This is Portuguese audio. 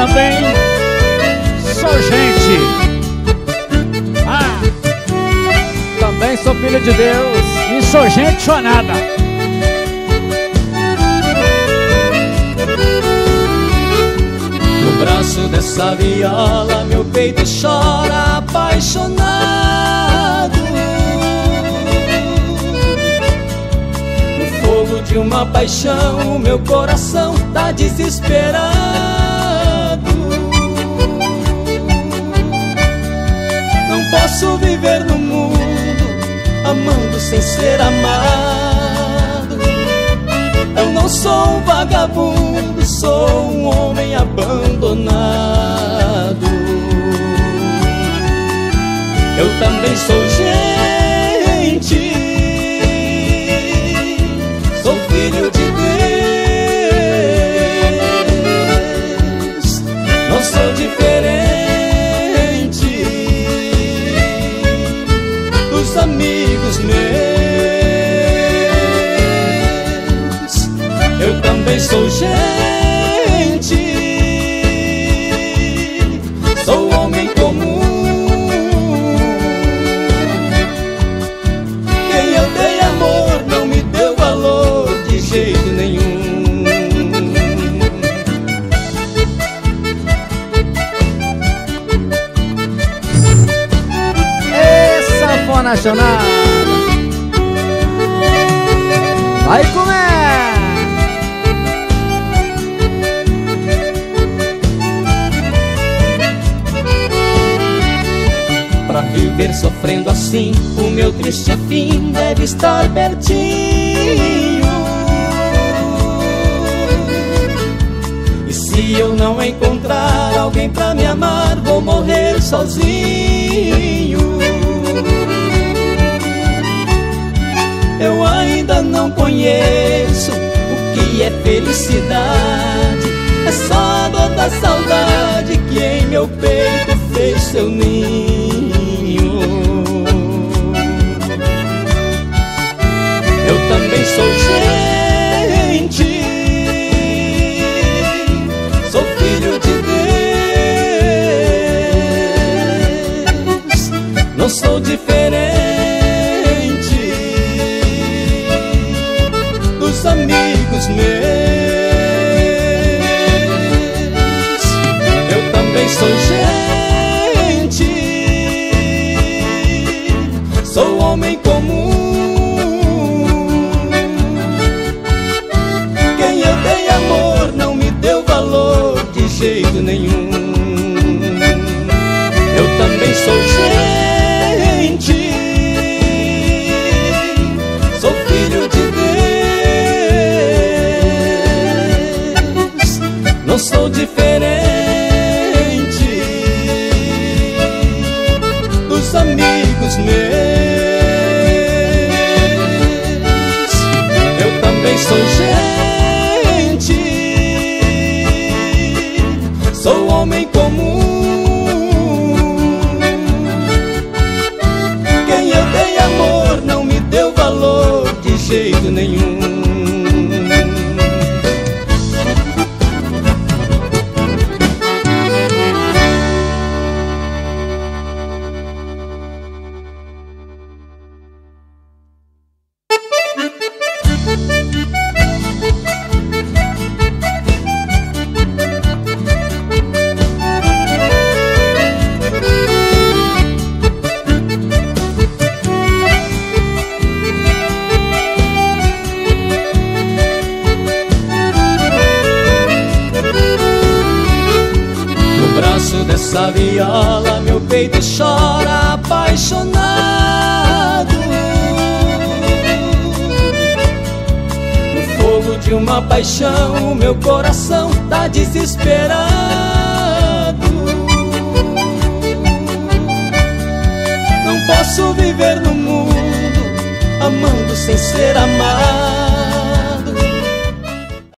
também sou gente. Ah, também sou filho de Deus e sou gente chonada. No braço dessa viola, meu peito chora apaixonado. No fogo de uma paixão, meu coração tá desesperado. Posso viver no mundo amando sem ser amado. Eu não sou um vagabundo, Sou gente, sou homem comum. Quem eu dei amor não me deu valor de jeito nenhum. nacional. Vai comer! Viver sofrendo assim, o meu triste fim deve estar pertinho. E se eu não encontrar alguém pra me amar, vou morrer sozinho. Eu ainda não conheço o que é felicidade. É só a dor da saudade que em meu peito fez seu ninho. Também sou gente, sou filho de Deus, não sou diferente. amigos meus. Eu também sou gente, sou homem comum. Sou gente. Sou filho de não sou diferente dos amigos meus. Dessa viola meu peito chora apaixonado. No fogo de uma paixão meu coração tá desesperado. Não posso viver no mundo amando sem ser amado